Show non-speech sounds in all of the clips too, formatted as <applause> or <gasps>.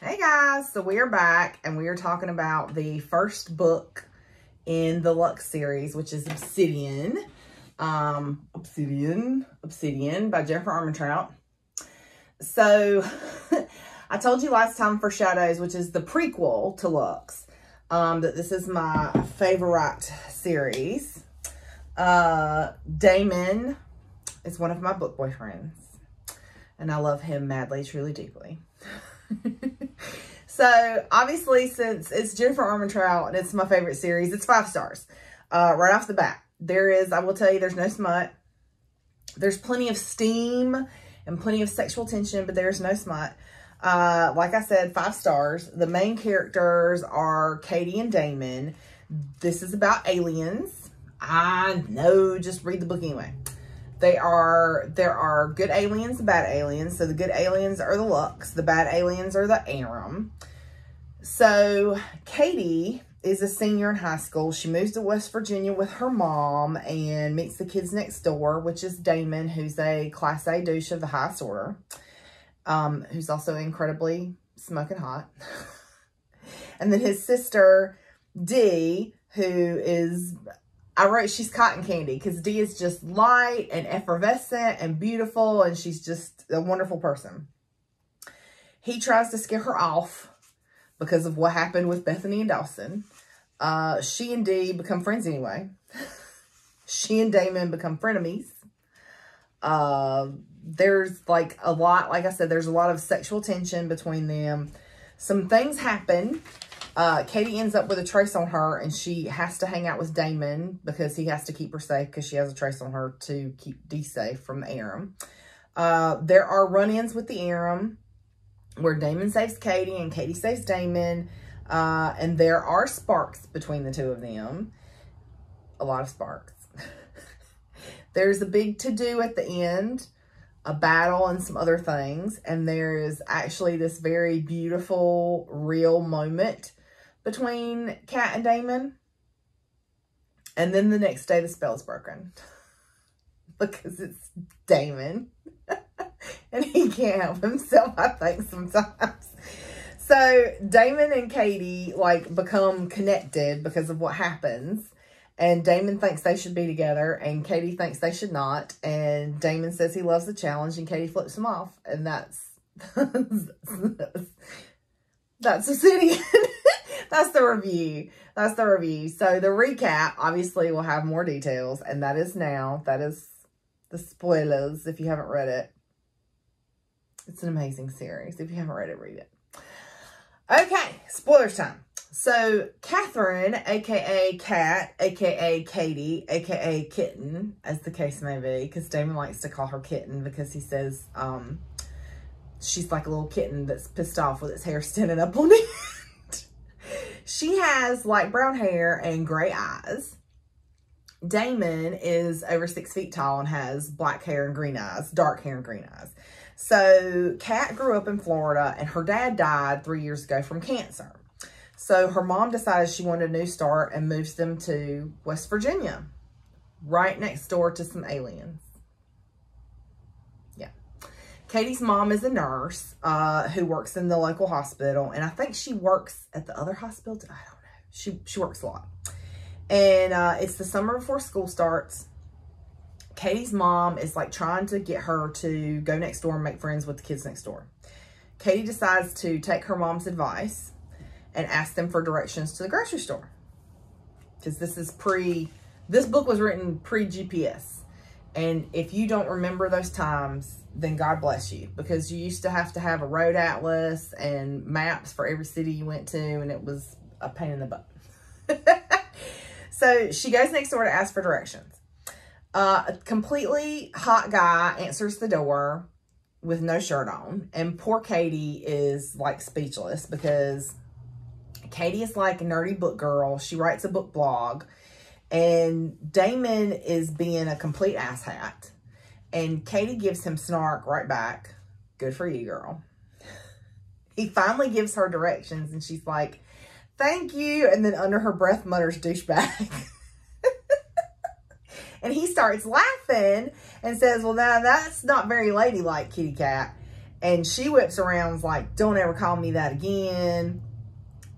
Hey guys, so we are back and we are talking about the first book in the Lux series, which is Obsidian. Um, Obsidian, Obsidian by Jennifer Armentrout. So, <laughs> I told you last time for Shadows, which is the prequel to Lux, um, that this is my favorite series. Uh, Daemon is one of my book boyfriends, and I love him madly, truly, deeply. <laughs> so obviously since it's Jennifer Armentrout and it's my favorite series, it's five stars uh, right off the bat. There is, I will tell you, there's no smut. There's plenty of steam and plenty of sexual tension, but there's no smut. Uh, like I said, five stars. The main characters are Katie and Daemon. This is about aliens. I know, just read the book anyway. They are, there are good aliens, bad aliens. So the good aliens are the Lux. The bad aliens are the Arum. So Katie is a senior in high school. She moves to West Virginia with her mom and meets the kids next door, which is Daemon, who's a class A douche of the highest order, um, who's also incredibly smoking hot. <laughs> and then his sister, Dee, who is I wrote she's cotton candy because Dee is just light and effervescent and beautiful and she's just a wonderful person. He tries to scare her off because of what happened with Bethany and Dawson. Uh, she and Dee become friends anyway. <laughs> she and Daemon become frenemies. Uh, there's like a lot, like I said, there's a lot of sexual tension between them. Some things happen uh, Katie ends up with a trace on her and she has to hang out with Damon because he has to keep her safe because she has a trace on her to keep Dee safe from the Arum. Uh, there are run-ins with the Arum where Daemon saves Katie and Katie saves Daemon. Uh, and there are sparks between the two of them. A lot of sparks. <laughs> There's a big to-do at the end, a battle and some other things. And there is actually this very beautiful, real moment between Kat and Daemon. And then the next day the spell is broken. <laughs> because it's Daemon. <laughs> and he can't help himself, I think, sometimes. So Daemon and Katie like become connected because of what happens. And Daemon thinks they should be together and Katie thinks they should not. And Daemon says he loves the challenge and Katie flips him off. And that's <laughs> that's <laughs> that's the review. That's the review. So the recap obviously will have more details, and that is now. That is the spoilers if you haven't read it. It's an amazing series. If you haven't read it, read it. Okay, spoilers time. So Catherine, aka Kat, aka Katie, aka Kitten, as the case may be, because Daemon likes to call her Kitten because he says um, she's like a little kitten that's pissed off with its hair <laughs> standing up on it. She has light brown hair and gray eyes. Daemon is over six feet tall and has black hair and green eyes, dark hair and green eyes. So Kat grew up in Florida and her dad died three years ago from cancer. So her mom decided she wanted a new start and moves them to West Virginia, right next door to some aliens. Yeah. Katie's mom is a nurse uh, who works in the local hospital. And I think she works at the other hospital. I don't know. She, she works a lot. And uh, it's the summer before school starts. Katie's mom is like trying to get her to go next door and make friends with the kids next door. Katie decides to take her mom's advice and ask them for directions to the grocery store. Because this is pre, this book was written pre-GPS. And if you don't remember those times, then God bless you because you used to have to have a road atlas and maps for every city you went to and it was a pain in the butt. <laughs> so she goes next door to ask for directions. Uh, a completely hot guy answers the door with no shirt on and poor Katie is like speechless because Katie is like a nerdy book girl. She writes a book blog and Daemon is being a complete asshat and Katie gives him snark right back. Good for you, girl. <laughs> He finally gives her directions and she's like, thank you. And then under her breath mutters douchebag. <laughs> and he starts laughing and says, well, now that's not very ladylike, kitty cat. And she whips around like, don't ever call me that again.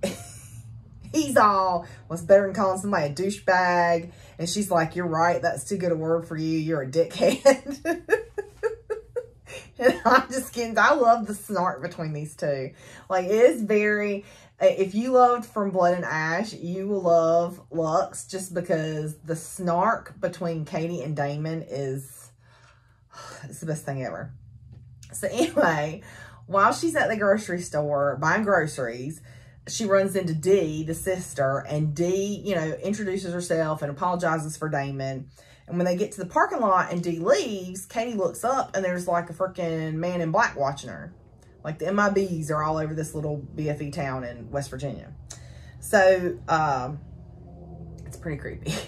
<laughs> He's all, what's better than calling somebody a douchebag? And she's like, you're right. That's too good a word for you. You're a dickhead. <laughs> and I'm just kidding. I love the snark between these two. Like, it is very, if you loved From Blood and Ash, you will love Lux just because the snark between Katie and Daemon is, <sighs> it's the best thing ever. So <laughs> anyway, while she's at the grocery store buying groceries, she runs into Dee, the sister, and Dee, you know, introduces herself and apologizes for Daemon. And when they get to the parking lot and Dee leaves, Katie looks up and there's like a freaking man in black watching her. Like the MIBs are all over this little BFE town in West Virginia. So, um, it's pretty creepy. <laughs>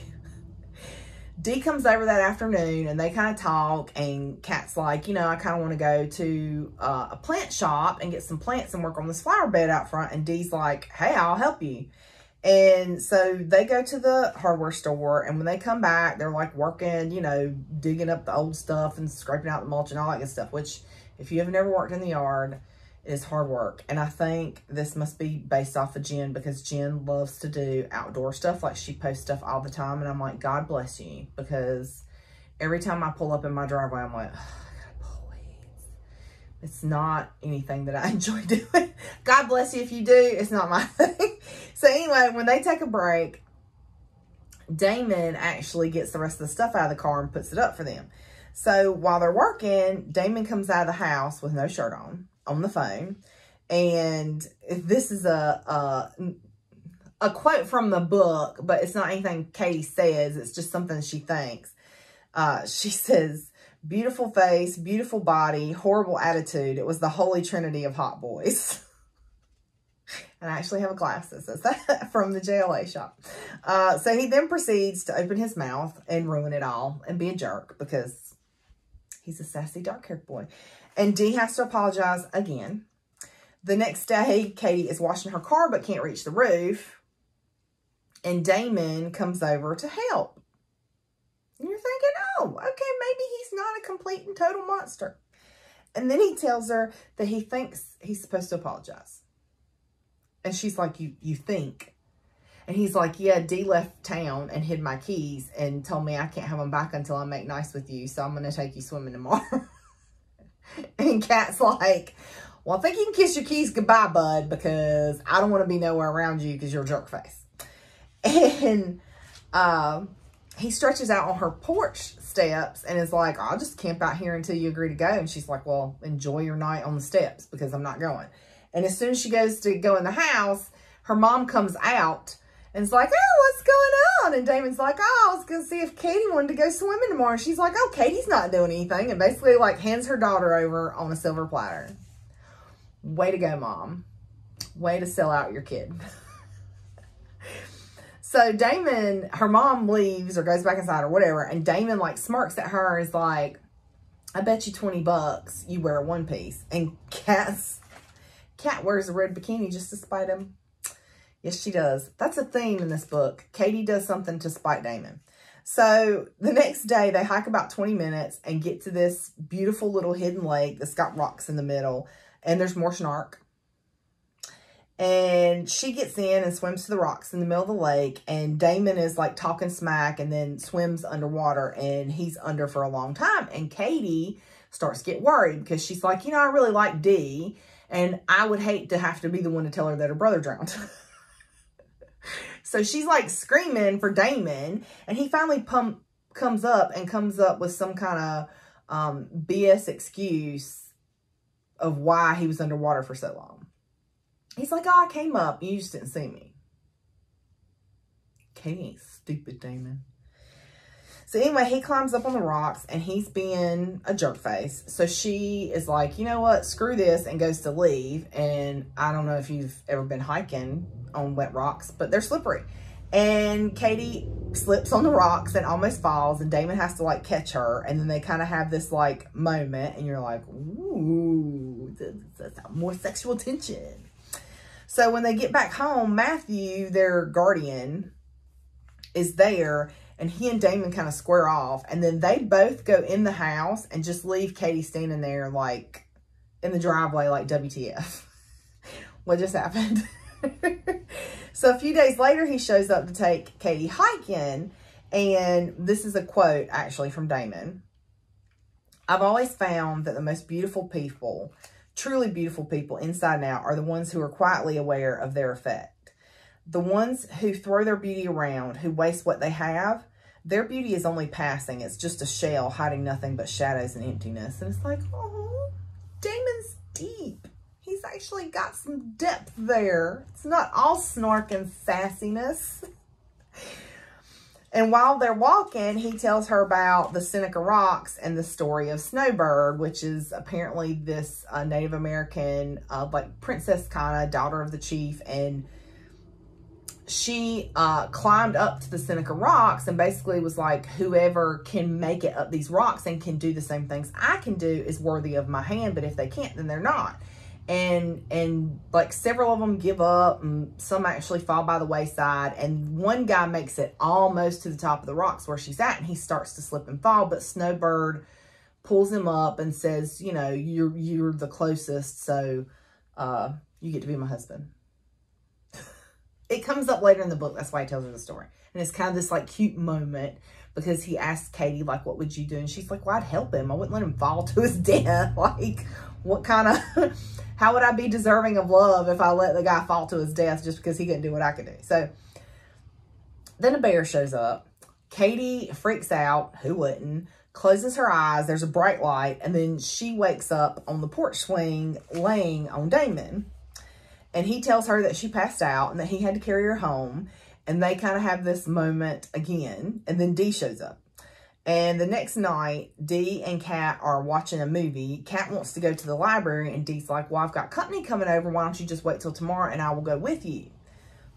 Dee comes over that afternoon and they kind of talk and Kat's like, you know, I kind of want to go to uh, a plant shop and get some plants and work on this flower bed out front. And Dee's like, hey, I'll help you. And so they go to the hardware store and when they come back, they're like working, you know, digging up the old stuff and scraping out the mulch and all that good stuff, which if you have never worked in the yard, it is hard work. And I think this must be based off of Jen because Jen loves to do outdoor stuff. Like she posts stuff all the time. And I'm like, God bless you. Because every time I pull up in my driveway, I'm like. It's not anything that I <laughs> enjoy doing. God bless you if you do. It's not my <laughs> thing. so anyway, when they take a break, Daemon actually gets the rest of the stuff out of the car and puts it up for them. So while they're working, Daemon comes out of the house with no shirt on on the phone. And this is a, a, a quote from the book, but it's not anything Katie says. It's just something she thinks. Uh, <laughs> she says, beautiful face, beautiful body, horrible attitude. It was the holy trinity of hot boys. <laughs> and I actually have a glass that says that <laughs> from the JLA shop. Uh, so he then proceeds to open his mouth and ruin it all and be a jerk because he's a sassy dark-haired boy. And Dee has to apologize again. The next day, Katie is washing her car but can't reach the roof. And Daemon comes over to help. And you're thinking, oh, okay, maybe he's not a complete and total monster. And then he tells her that he thinks he's supposed to apologize. And she's like, you, you think? And he's like, yeah, Dee left town and hid my keys and told me I can't have them back until I make nice with you. So I'm going to take you swimming tomorrow. <laughs> And Kat's like, well, I think you can kiss your keys goodbye, bud, because I don't want to be nowhere around you because you're a jerk face. <laughs> And um, he stretches out on her porch steps and is like, I'll just camp out here until you agree to go. And she's like, well, enjoy your night on the steps because I'm not going. And as soon as she goes to go in the house, her mom comes out and it's like, oh, what's going on? And Daemon's like, oh, I was going to see if Katie wanted to go swimming tomorrow. And she's like, oh, Katie's not doing anything. And basically like hands her daughter over on a silver platter. Way to go, mom. Way to sell out your kid. <laughs> so Daemon, her mom leaves or goes back inside or whatever. And Daemon like smirks at her and is like, I bet you 20 bucks you wear a one piece. And Kat's, Kat wears a red bikini just to spite him. Yes, she does. That's a theme in this book. Katie does something to spite Daemon. So the next day, they hike about 20 minutes and get to this beautiful little hidden lake that's got rocks in the middle. And there's more snark. And she gets in and swims to the rocks in the middle of the lake. And Daemon is like talking smack and then swims underwater. And he's under for a long time. And Katie starts to get worried because she's like, you know, I really like Dee. And I would hate to have to be the one to tell her that her brother drowned. <laughs> So she's like screaming for Daemon. And he finally pump, comes up and comes up with some kind of um, BS excuse of why he was underwater for so long. He's like, oh, I came up. You just didn't see me. Katie stupid, Daemon. So anyway, he climbs up on the rocks and he's being a jerk face. So she is like, you know what? Screw this and goes to leave. And I don't know if you've ever been hiking on wet rocks, but they're slippery. And Katie slips on the rocks and almost falls and Daemon has to like catch her. And then they kind of have this like moment and you're like, ooh, that's more sexual tension. So when they get back home, Matthew, their guardian, is there and he and Daemon kind of square off. And then they both go in the house and just leave Katie standing there like in the driveway like WTF. <laughs> what just happened? <laughs> so a few days later, he shows up to take Katie hiking. And this is a quote actually from Daemon. I've always found that the most beautiful people, truly beautiful people inside and out, are the ones who are quietly aware of their effect. The ones who throw their beauty around, who waste what they have, their beauty is only passing. It's just a shell hiding nothing but shadows and emptiness. And it's like, oh, Daemon's deep. He's actually got some depth there. It's not all snark and sassiness. And while they're walking, he tells her about the Seneca Rocks and the story of Snowbird, which is apparently this uh, Native American, uh, like princess kind of daughter of the chief. And she uh, climbed up to the Seneca Rocks and basically was like, whoever can make it up these rocks and can do the same things I can do is worthy of my hand. But if they can't, then they're not and and like several of them give up and some actually fall by the wayside and one guy makes it almost to the top of the rocks where she's at and he starts to slip and fall but snowbird pulls him up and says you know you're you're the closest so uh you get to be my husband it comes up later in the book that's why he tells her the story and it's kind of this like cute moment because he asks Katie, like, what would you do? And she's like, well, I'd help him. I wouldn't let him fall to his <laughs> death. <laughs> like, what kind of <laughs> how would I be deserving of love if I let the guy fall to his death just because he couldn't do what I could do? So then a bear shows up. Katie freaks out. Who wouldn't? Closes her eyes. There's a bright light. And then she wakes up on the porch swing laying on Daemon. And he tells her that she passed out and that he had to carry her home. And they kind of have this moment again. And then Dee shows up. And the next night, Dee and Kat are watching a movie. Kat wants to go to the library, and Dee's like, well, I've got company coming over. Why don't you just wait till tomorrow, and I will go with you?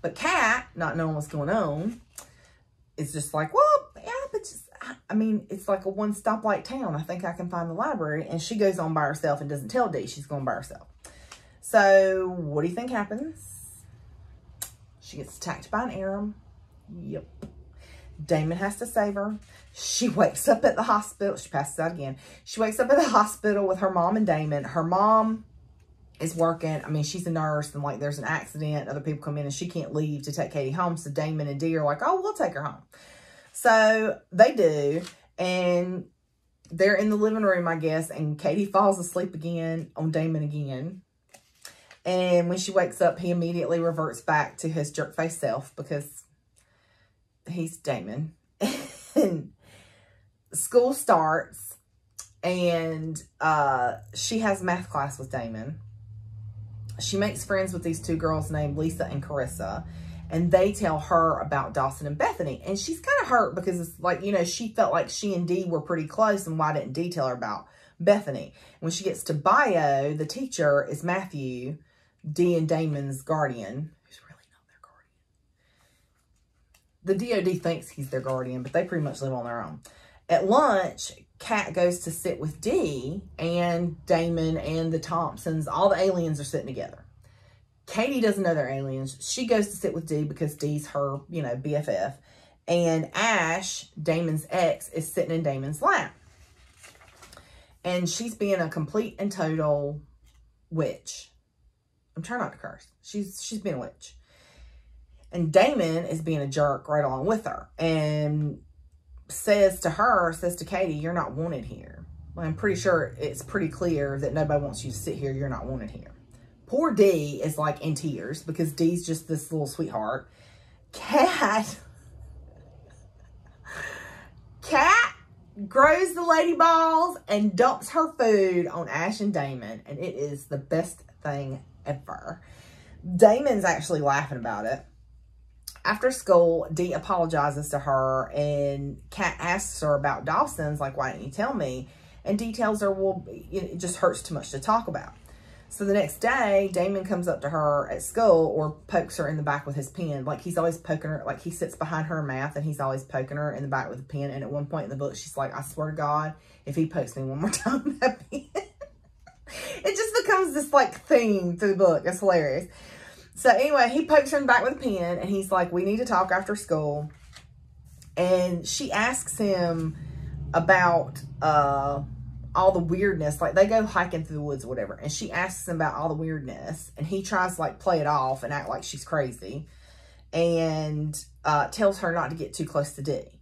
But Kat, not knowing what's going on, is just like, well, yeah, but just, I mean, it's like a one stoplight town. I think I can find the library. And she goes on by herself and doesn't tell Dee she's going by herself. So what do you think happens? She gets attacked by an Arum. Yep. Daemon has to save her. She <laughs> wakes up at the hospital. She passes out again. She wakes up at the hospital with her mom and Daemon. Her mom is working. I mean, she's a nurse and like there's an accident. Other people come in and she can't leave to take Katie home. So Daemon and Dee are like, oh, we'll take her home. So they do. And they're in the living room, I guess. And Katie falls asleep again on Daemon again. And when she wakes up, he immediately reverts back to his jerk face self because he's Daemon. <laughs> and school starts and uh, she has math class with Daemon. She makes friends with these two girls named Lisa and Carissa. And they tell her about Dawson and Bethany. And she's kind of hurt because it's like, you know, she felt like she and Dee were pretty close. And why didn't Dee tell her about Bethany? When she gets to bio, the teacher is Matthew, Dee and Daemon's guardian. Who's really not their guardian. The DOD thinks he's their guardian, but they pretty much live on their own. At lunch, Kat goes to sit with Dee and Daemon and the Thompsons. All the aliens are sitting together. Katie doesn't know they're aliens. She goes to sit with Dee because Dee's her, you know, BFF. And Ash, Daemon's ex, is sitting in Daemon's lap. And she's being a complete and total witch. I'm trying not to curse. She's she's being a witch. And Daemon is being a jerk right along with her. And says to her, says to Katie, you're not wanted here. Well, I'm pretty sure it's pretty clear that nobody wants you to sit here. You're not wanted here. Poor Dee is like in tears because Dee's just this little sweetheart. Kat, <laughs> Kat grows the lady balls and dumps her food on Ash and Daemon. And it is the best thing ever. Daemon's actually laughing about it after school, Dee apologizes to her and Kat asks her about Dawson's, like, why didn't you tell me? And Dee tells her, well, it just hurts too much to talk about. So the next day, Daemon comes up to her at school or pokes her in the back with his pen. Like he's always poking her, like he sits behind her math and he's always poking her in the back with a pen. And at one point in the book, she's like, I swear to God, if he pokes me one more <laughs> time that pen. <laughs> it just becomes this like theme through the book. It's hilarious. So anyway, he pokes her back with a pen and he's like, we need to talk after school. And she asks him about uh, all the weirdness. Like they go hiking through the woods or whatever. And she asks him about all the weirdness. And he tries to like play it off and act like she's crazy. And uh, tells her not to get too close to Dee.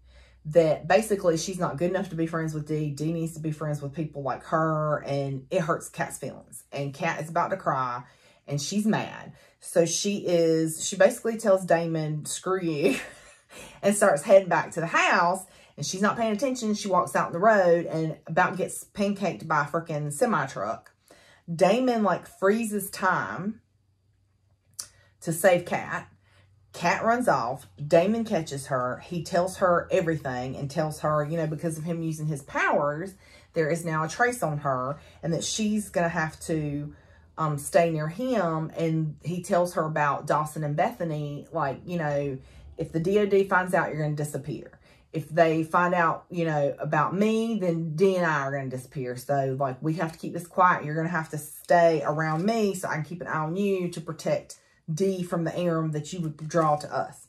That basically she's not good enough to be friends with Dee. Dee needs to be friends with people like her. And it hurts Kat's feelings. And Kat is about to cry. And she's mad. So she is, she basically tells Daemon, screw you. <laughs> and starts heading back to the house and she's not paying attention. She walks out in the road and about gets pancaked by a freaking semi-truck. Daemon, like, freezes time to save Kat. Kat runs off. Daemon catches her. He tells her everything and tells her, you know, because of him using his powers, there is now a trace on her and that she's going to have to um, stay near him. And he tells her about Dawson and Bethany, like, you know, if the DOD finds out, you're going to disappear if they find out, you know, about me, then Dee and I are going to disappear. So, like, we have to keep this quiet. You're going to have to stay around me so I can keep an eye on you to protect Dee from the Arum that you would draw to us.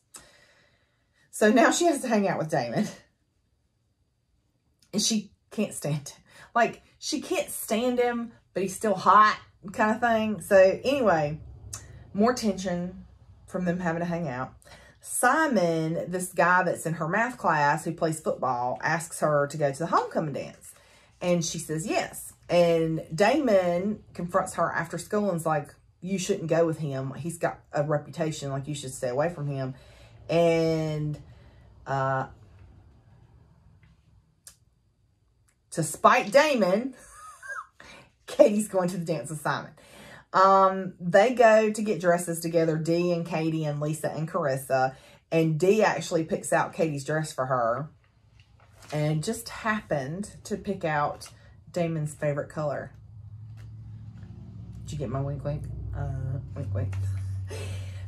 So now she has to hang out with Daemon. And she can't stand it. Like, she can't stand him, but he's still hot kind of thing. So, anyway, more tension from them having to hang out. Simon, this guy that's in her math class who plays football, asks her to go to the homecoming dance. And she says yes. And Daemon confronts her after school and's like, you shouldn't go with him. He's got a reputation, like you should stay away from him. And uh, to spite Daemon, <laughs> Katie's going to the dance with Simon. Um, they go to get dresses together, Dee and Katie and Lisa and Carissa. And Dee actually picks out Katie's dress for her. And just happened to pick out Daemon's favorite color. Did you get my wink wink? Uh, wink wink.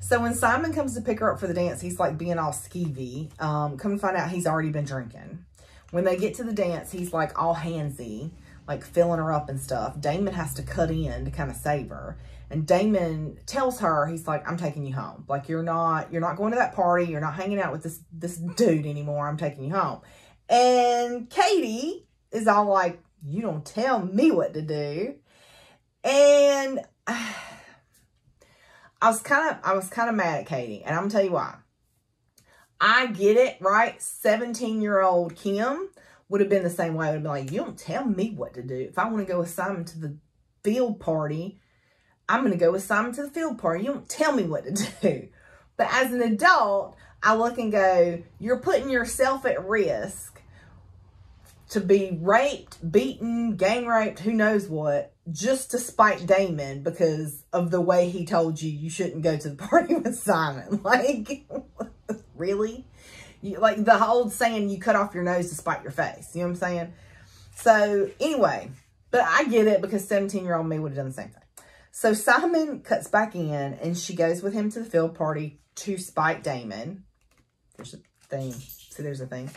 So when Simon comes to pick her up for the dance, he's like being all skeevy. Um, come find out he's already been drinking. When they get to the dance, he's like all handsy like filling her up and stuff. Daemon has to cut in to kind of save her. And Daemon tells her, he's like, I'm taking you home. Like, you're not, you're not going to that party. You're not hanging out with this, this dude anymore. I'm taking you home. And Katie is all like, you don't tell me what to do. And uh, I was kind of, I was kind of mad at Katie. And I'm to tell you why. I get it, right? 17 year old Kim would have been the same way. I would have been like, you don't tell me what to do. If I want to go with Simon to the field party, I'm going to go with Simon to the field party. You don't tell me what to do. <laughs> But as an adult, I look and go, you're putting yourself at risk to be raped, beaten, gang raped, who knows what, just to spite Daemon because of the way he told you you shouldn't go to the <laughs> party with Simon. <laughs> Like, <laughs> really? You, like the old saying, you cut off your nose to spite your face. You know what I'm saying? So anyway, but I get it because 17-year-old me would have done the same thing. So Simon cuts back in and she goes with him to the field party to spite Daemon. There's a thing. See, there's a thing.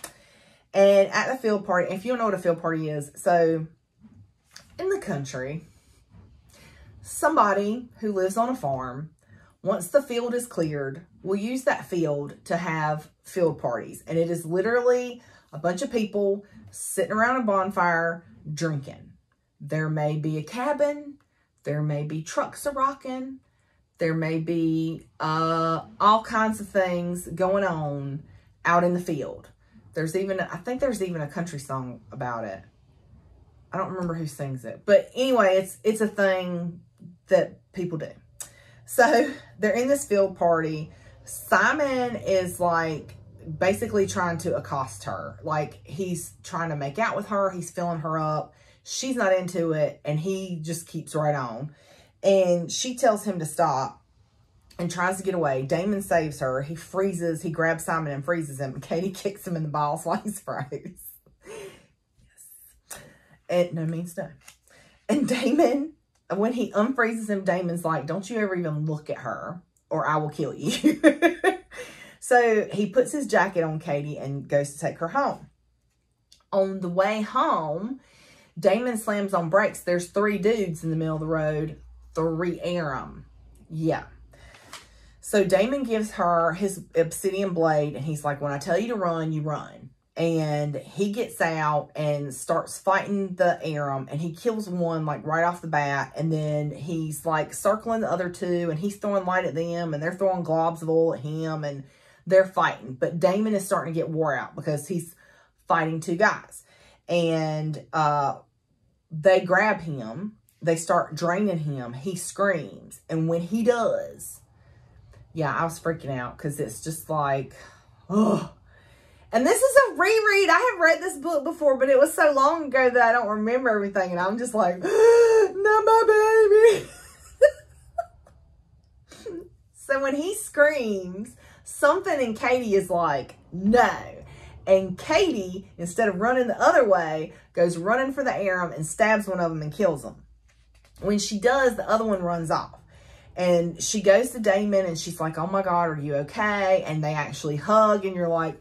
And at the field party, if you don't know what a field party is, so in the country, somebody who lives on a farm once the field is cleared, we'll use that field to have field parties. And it is literally a bunch of people sitting around a bonfire drinking. There may be a cabin. There may be trucks a rocking. There may be uh, all kinds of things going on out in the field. There's even, I think there's even a country song about it. I don't remember who sings it. But anyway, it's it's a thing that people do. So they're in this field party. Simon is like basically trying to accost her. Like he's trying to make out with her. He's filling her up. She's not into it. And he just keeps right on. And she tells him to stop and tries to get away. Daemon saves her. He freezes. He grabs Simon and freezes him. <laughs> Katie kicks him in the balls while he's froze. And no means no. And Daemon when he unfreezes him, Daemon's like, don't you ever even look at her or I will kill you. <laughs> so he puts his jacket on Katie and goes to take her home. On the way home, Daemon slams on brakes. There's three dudes in the middle of the road. Three Arum. Yeah. So Daemon gives her his obsidian blade and he's like, when I tell you to run, you run. And he gets out and starts fighting the Arum and he kills one like right off the bat and then he's like circling the other two and he's throwing light at them and they're throwing globs of oil at him and they're fighting. But Daemon is starting to get wore out because he's fighting two guys. And uh they grab him. They start draining him. He screams. And when he does yeah I was freaking out because it's just like oh and this is a reread. I have read this book before, but it was so long ago that I don't remember everything. And I'm just like, <gasps> not my baby. <laughs> so when he screams, something in Katie is like, no. And Katie, instead of running the other way, goes running for the Arum and stabs one of them and kills him. When she does, the other one runs off. And she goes to Daemon and she's like, oh my God, are you okay? And they actually hug and you're like,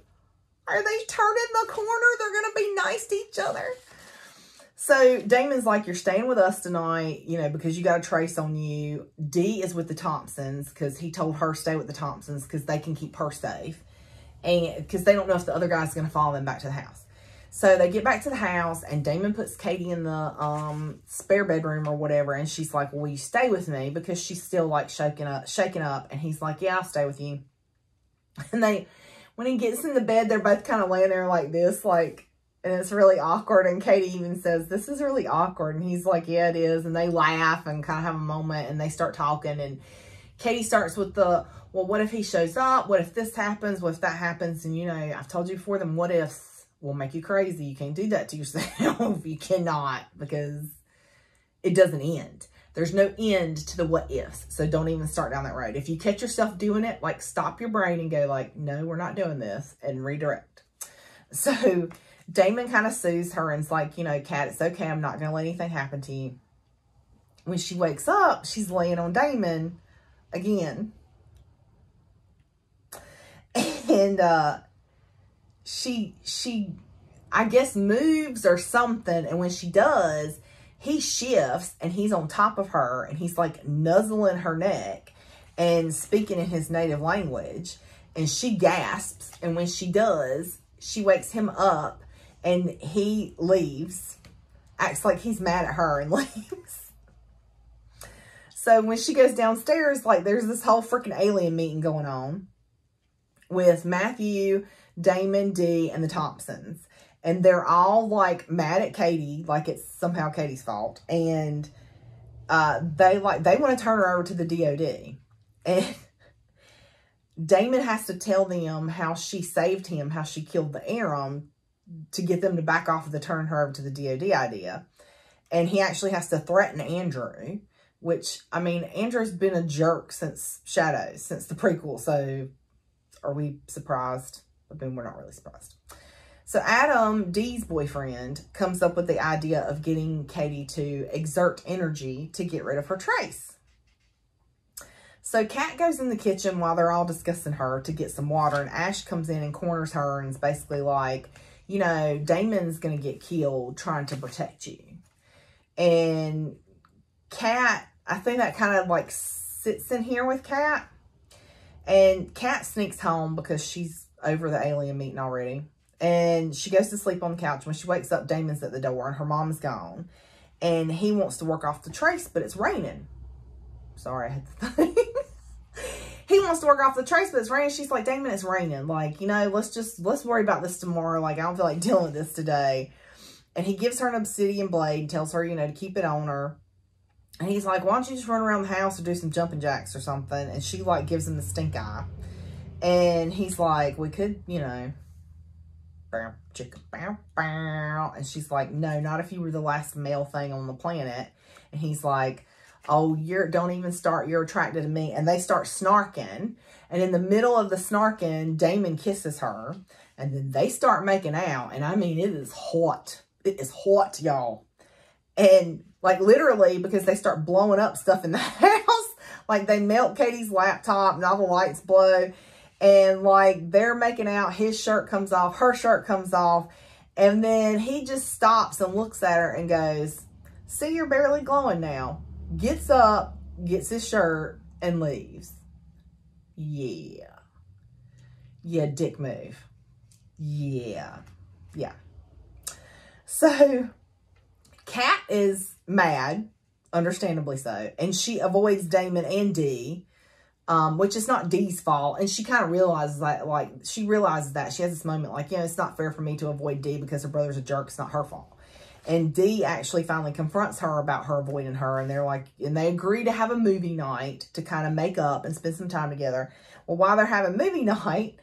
are they turning the corner? They're going to be nice to each other. So Daemon's like, you're staying with us tonight, you know, because you got a trace on you. Dee is with the Thompsons because he told her stay with the Thompsons because they can keep her safe. And because they don't know if the other guy's going to follow them back to the house. So they get back to the house and Daemon puts Katie in the um, spare bedroom or whatever. And she's like, will you stay with me? Because she's still like shaking up, shaking up. And he's like, yeah, I'll stay with you. <laughs> And they when he gets in the bed, they're both kind of laying there like this, like, and it's really awkward. And Katie even says, this is really awkward. And he's like, yeah, it is. And they laugh and kind of have a moment and they start talking. And Katie starts with the, well, what if he shows up? What if this happens? What if that happens? And, you know, I've told you before, them what ifs will make you crazy. You can't do that to yourself. <laughs> you cannot because it doesn't end. There's no end to the what ifs. So don't even start down that road. If you catch yourself doing it, like stop your brain and go like, no, we're not doing this and redirect. So <laughs> Daemon kind of soothes her and's like, you know, Kat, it's okay. I'm not going to let anything happen to you. When she wakes up, she's laying on Daemon again. <laughs> And uh, she, she, I guess moves or something. And when she does, he shifts and he's on top of her and he's like nuzzling her neck and speaking in his native language. And she gasps. And when she does, she wakes him up and he leaves, acts like he's mad at her and <laughs> leaves. So when she goes downstairs, like there's this whole freaking alien meeting going on with Matthew, Daemon, Dee, and the Thompsons and they're all like mad at Katie, like it's somehow Katie's fault. And uh, they like, they want to turn her over to the DOD. And <laughs> Daemon has to tell them how she saved him, how she killed the Arum to get them to back off of the turn her over to the DOD idea. And he actually has to threaten Andrew, which, I mean, Andrew's been a jerk since Shadows, since the prequel. So are we surprised? I mean, we're not really surprised. So Adam, Dee's boyfriend, comes up with the idea of getting Katie to exert energy to get rid of her trace. So Kat goes in the kitchen while they're all discussing her to get some water. And Ash comes in and corners her and is basically like, you know, Daemon's going to get killed trying to protect you. And Kat, I think that kind of like sits in here with Kat. And Kat sneaks home because she's over the alien meeting already. And she goes to sleep on the couch. When she wakes up, Daemon's at the door and her mom's gone. And he wants to work off the trace, but it's raining. Sorry, I had the <laughs> thing. he wants to work off the trace, but it's raining. She's like, Daemon, it's raining. Like, you know, let's just, let's worry about this tomorrow. Like, I don't feel like <laughs> dealing with this today. And he gives her an obsidian blade, and tells her, you know, to keep it on her. And he's like, why don't you just run around the house or do some jumping jacks or something? And she, like, gives him the stink eye. And he's like, we could, you know, bow, chicka. And she's like, no, not if you were the last male thing on the planet. And he's like, oh, you're, don't even start, you're attracted to me. And they start snarking. And in the middle of the snarking, Daemon kisses her. And then they start making out. And I mean, it is hot. It is hot, y'all. And like literally because they start blowing up stuff in the <laughs> house. Like they melt Katie's laptop and all the lights blow and like they're making out, his shirt comes off, her shirt comes off, and then he just stops and looks at her and goes, see, you're barely glowing now. Gets up, gets his shirt, and leaves. Yeah. Yeah, dick move. Yeah. yeah. So, Kat is mad, understandably so, and she avoids Daemon and Dee, um, which is not Dee's fault. And she kind of realizes that, like, she realizes that. She has this moment, like, you know, it's not fair for me to avoid Dee because her brother's a jerk. It's not her fault. And Dee actually finally confronts her about her avoiding her. And they're like, and they agree to have a movie night to kind of make up and spend some time together. Well, while they're having movie <laughs> night,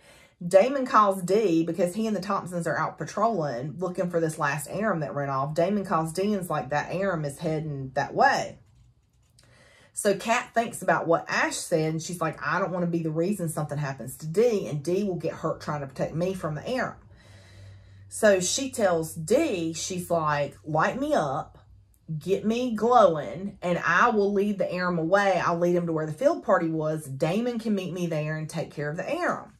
Daemon calls Dee because he and the Thompsons are out patrolling looking for this last Arum that ran off. Daemon calls Dee and's like, that Arum is heading that way. So Kat thinks about what Ash said and she's like, I don't want to be the reason something happens to Dee and Dee will get hurt trying to protect me from the Arum. So she tells Dee, she's like, light me up, get me glowing, and I will lead the Arum away. I'll lead him to where the field party was. Daemon can meet me there and take care of the Arum.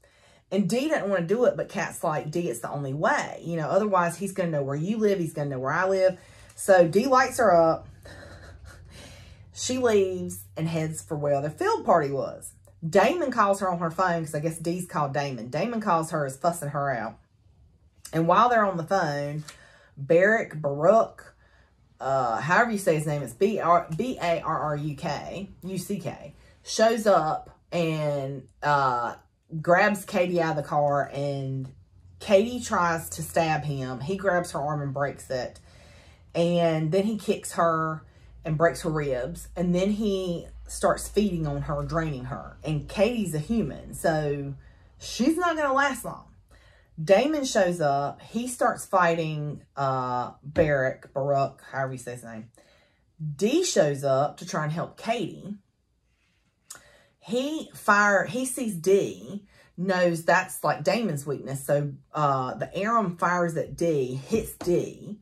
And Dee doesn't want to do it, but Kat's like, Dee, it's the only way. You know, otherwise he's going to know where you live. He's going to know where I live. So Dee lights her up. She leaves and heads for where the field party was. Daemon calls her on her phone because I guess Dee's called Daemon. Daemon calls her, is fussing her out. And while they're on the phone, Barrick Baruch, uh, however you say his name, it's B-A-R-R-U-K, U-C-K, shows up and uh, grabs Katie out of the car and Katie tries to stab him. He grabs her arm and breaks it. And then he kicks her and breaks her ribs. And then he starts feeding on her, draining her. And Katie's a human, so she's not going to last long. Daemon shows up. He starts fighting uh, Barrick, Baruch, however you say his name. Dee shows up to try and help Katie he fire he sees Dee, knows that's like Daemon's weakness. So uh the Arum fires at Dee, hits Dee.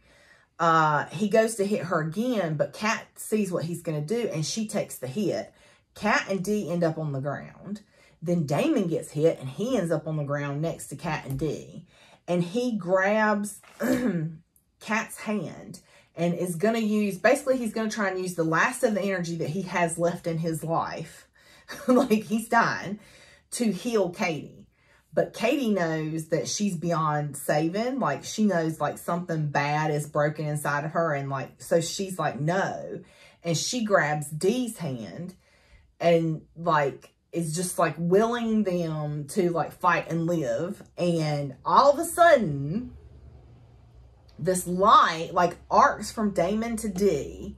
Uh he goes to hit her again, but Kat sees what he's gonna do and she takes the hit. Kat and Dee end up on the ground. Then Daemon gets hit and he ends up on the ground next to Kat and Dee. And he grabs <clears throat> Kat's hand and is going to use, basically he's going to try and use the last of the energy that he has left in his life <laughs> like he's dying to heal Katie. But Katie knows that she's beyond saving. Like she knows like something bad is broken inside of her. And like, so she's like, no. And she grabs Dee's hand and like is just like willing them to like fight and live. And all of a sudden, this light like arcs from Daemon to Dee.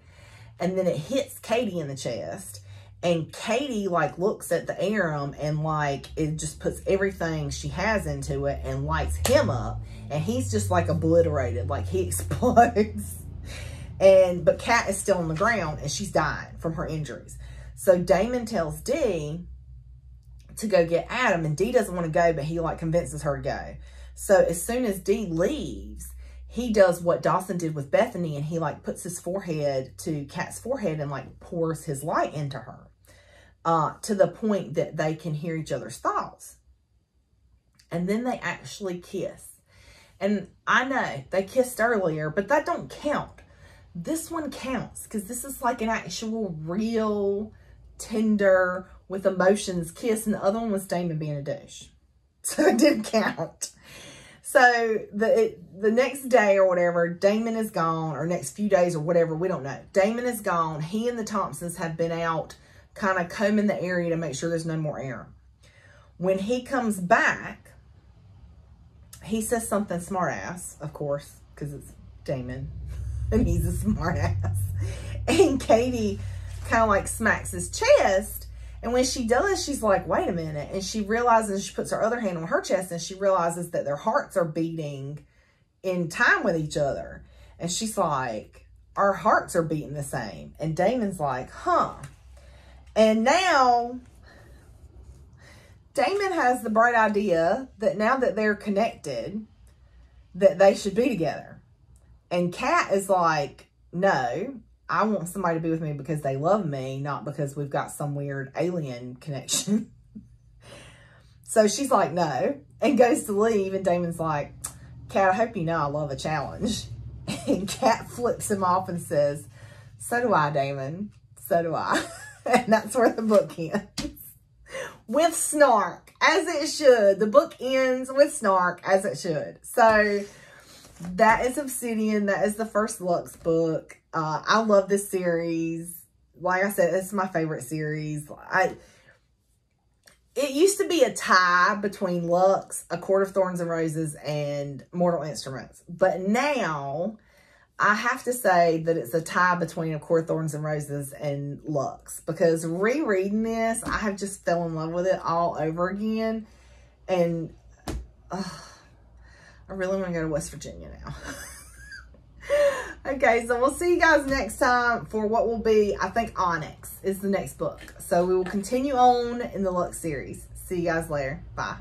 And then it hits Katie in the chest and Katie like looks at the Arum and like it just puts everything she has into it and lights him up. And he's just like obliterated, like he <laughs> explodes. and but Kat is still on the ground and she's dying from her injuries. So Daemon tells Dee to go get Adam and Dee doesn't want to go, but he like convinces her to go. So as soon as Dee leaves, he does what Dawson did with Bethany and he like puts his forehead to Kat's forehead and like pours his light into her uh, to the point that they can hear each other's thoughts. And then they actually kiss. And I know they kissed earlier, but that don't count. This one counts because this is like an actual real tender with emotions kiss. And the other one was Daemon being a douche. <laughs> So it didn't count. So the it, the next day or whatever, Daemon is gone, or next few days or whatever, we don't know. Daemon is gone. He and the Thompsons have been out kind of combing the area to make sure there's no more air. When he comes back, he says something smart ass, of course, because it's Daemon <laughs> and he's a smart ass. And Katie kind of like smacks his chest. And when she does, she's like, wait a minute. And she realizes, she puts her other hand on her chest and she realizes that their hearts are beating in time with each other. And she's like, our hearts are beating the same. And Daemon's like, huh. And now Daemon has the bright idea that now that they're connected, that they should be together. And Kat is like, no, I want somebody to be with me because they love me, not because we've got some weird alien connection. <laughs> so she's like, no, and goes to leave. And Daemon's like, Kat, I hope you know I love a challenge. <laughs> And Kat flips him off and says, so do I, Daemon. So do I. <laughs> <laughs> and that's where the book ends. with snark, as it should. The book ends with snark, as it should. So, that is Obsidian. That is the first Lux book. Uh, I love this series. Like I said, it's my favorite series. I it used to be a tie between Lux, A Court of Thorns and Roses, and Mortal Instruments. But now, I have to say that it's a tie between A Court Thorns and Roses and Lux. Because rereading this, I have just fell in love with it all over again. And uh, I really want to go to West Virginia now. <laughs> okay, so we'll see you guys next time for what will be, I think, Onyx is the next book. So we will continue on in the Lux series. See you guys later. Bye.